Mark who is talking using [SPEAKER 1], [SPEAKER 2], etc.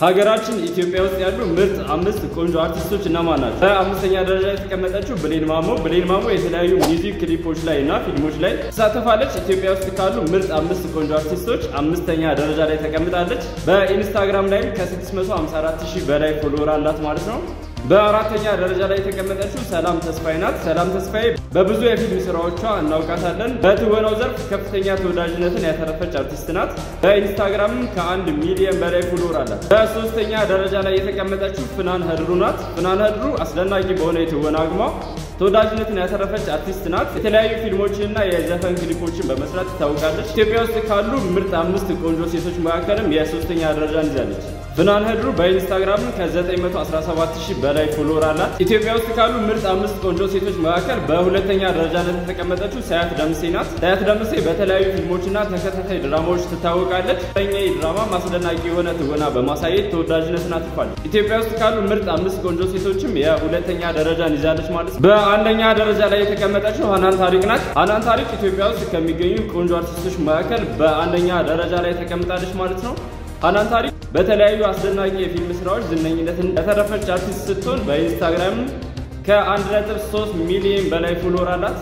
[SPEAKER 1] ሀገራችን ኢትዮጵያ ውስጥ ያሉ ምርጥ አምስት ቆንጆ አርቲስቶች እነማን ናቸው? በአምስተኛ ደረጃ የተቀመጠችው ብሌን ማሞ። ብሌን ማሞ የተለያዩ music ክሊፖች ላይ እና ፊልሞች ላይ ትሳተፋለች። ኢትዮጵያ ውስጥ ካሉ ምርጥ አምስት ቆንጆ አርቲስቶች አምስተኛ ደረጃ ላይ ተቀምጣለች። በኢንስታግራም ላይም ከ654 ሺህ በላይ follower አላት ማለት ነው። በአራተኛ ደረጃ ላይ የተቀመጠችው ሰላም ተስፋዬ ናት። ሰላም ተስፋዬ በብዙ የፊልም ስራዎቿ እናውቃታለን። በትወናው ዘርፍ ከፍተኛ ተወዳጅነትን ያተረፈች አርቲስት ናት። በኢንስታግራምም ከአንድ ሚሊዮን በላይ follower አላት። በሶስተኛ ደረጃ ላይ የተቀመጠችው ፍናን ህድሩ ናት። ፍናን ህድሩ አስደናቂ በሆነ የትወና አቅሟ ተወዳጅነትን ያተረፈች አርቲስት ናት። የተለያዩ ፊልሞችንና የዘፈን ክሊፖችን በመስራት ትታወቃለች። ኢትዮጵያ ውስጥ ካሉ ምርጥ አምስት ቆንጆ ሴቶች መካከልም የሶስተኛ ደረጃን ይዛለች። ፍናን ህድሩ በኢንስታግራም ከ917 ሺህ በላይ follower አላት። ኢትዮጵያ ውስጥ ካሉ ምርጥ አምስት ቆንጆ ሴቶች መካከል በሁለተኛ ደረጃነት የተቀመጠችው ሳያት ደምሴ ናት። ሳያት ደምሴ በተለያዩ ፊልሞችና ተከታታይ ድራማዎች ትታወቃለች። ኛ ድራማ አስደናቂ የሆነ ትወና በማሳየት ተወዳጅነትን አትርፋለች። ኢትዮጵያ ውስጥ ካሉ ምርጥ አምስት ቆንጆ ሴቶችም የሁለተኛ ደረጃን ይዛለች ማለት ነው። በአንደኛ ደረጃ ላይ የተቀመጠችው ሀናን ታሪክ ናት። ሀናን ታሪክ ኢትዮጵያ ውስጥ ከሚገኙ ቆንጆ አርቲስቶች መካከል በአንደኛ ደረጃ ላይ ተቀምጣለች ማለት ነው። ሀናን ታሪክ በተለያዩ አስደናቂ የፊልም ስራዎች ዝነኝነትን ያተረፈች አርቲስት ስትሆን በኢንስታግራም ከ1.3 ሚሊዮን በላይ follower አላት።